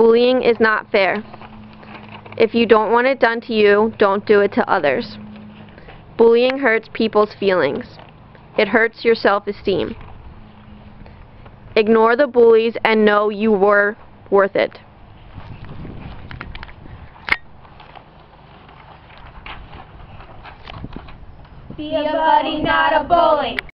Bullying is not fair. If you don't want it done to you, don't do it to others. Bullying hurts people's feelings. It hurts your self-esteem. Ignore the bullies and know you were worth it. Be a buddy, not a bully.